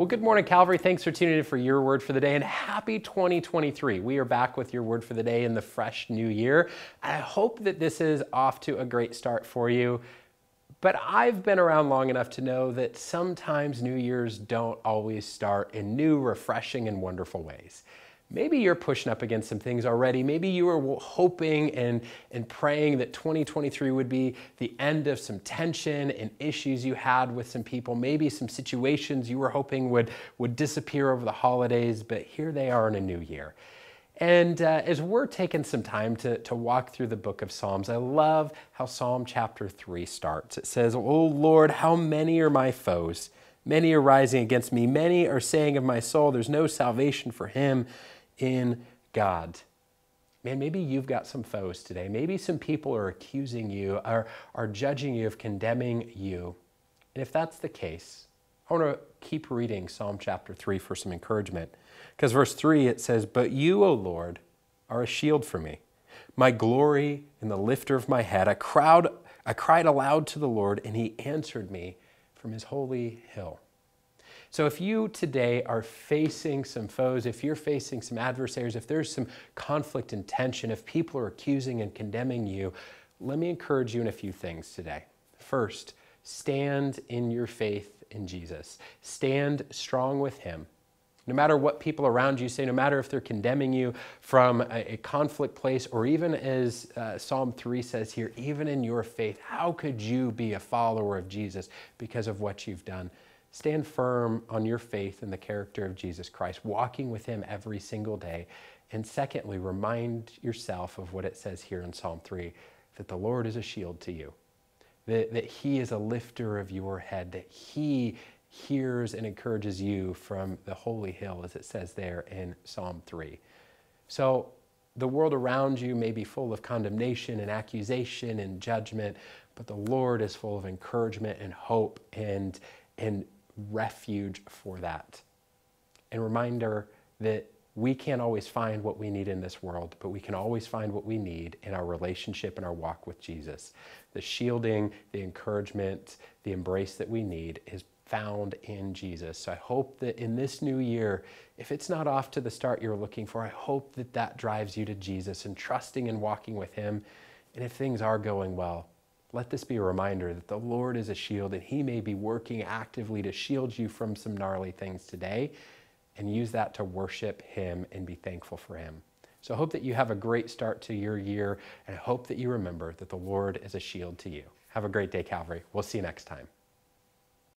Well, good morning, Calvary. Thanks for tuning in for your word for the day and happy 2023. We are back with your word for the day in the fresh new year. I hope that this is off to a great start for you. But I've been around long enough to know that sometimes New Year's don't always start in new, refreshing, and wonderful ways. Maybe you're pushing up against some things already. Maybe you were hoping and, and praying that 2023 would be the end of some tension and issues you had with some people. Maybe some situations you were hoping would, would disappear over the holidays, but here they are in a new year. And uh, as we're taking some time to, to walk through the book of Psalms, I love how Psalm chapter 3 starts. It says, Oh Lord, how many are my foes? Many are rising against me. Many are saying of my soul, There's no salvation for him in God. Man, maybe you've got some foes today. Maybe some people are accusing you, are, are judging you, of condemning you. And if that's the case, I want to keep reading Psalm chapter 3 for some encouragement. Because verse 3 it says, But you, O Lord, are a shield for me, my glory and the lifter of my head. I, crowd, I cried aloud to the Lord, and he answered me from his holy hill. So if you today are facing some foes, if you're facing some adversaries, if there's some conflict and tension, if people are accusing and condemning you, let me encourage you in a few things today. First, stand in your faith in Jesus. Stand strong with him. No matter what people around you say, no matter if they're condemning you from a, a conflict place, or even as uh, Psalm 3 says here, even in your faith, how could you be a follower of Jesus because of what you've done? Stand firm on your faith in the character of Jesus Christ, walking with Him every single day. And secondly, remind yourself of what it says here in Psalm 3 that the Lord is a shield to you, that, that He is a lifter of your head, that He hears and encourages you from the holy hill, as it says there in Psalm 3. So, the world around you may be full of condemnation and accusation and judgment, but the Lord is full of encouragement and hope and, and refuge for that. And reminder that we can't always find what we need in this world, but we can always find what we need in our relationship and our walk with Jesus. The shielding, the encouragement, the embrace that we need is found in Jesus. So I hope that in this new year, if it's not off to the start you're looking for, I hope that that drives you to Jesus and trusting and walking with Him. And if things are going well, let this be a reminder that the Lord is a shield and He may be working actively to shield you from some gnarly things today and use that to worship Him and be thankful for Him. So I hope that you have a great start to your year and I hope that you remember that the Lord is a shield to you. Have a great day, Calvary. We'll see you next time.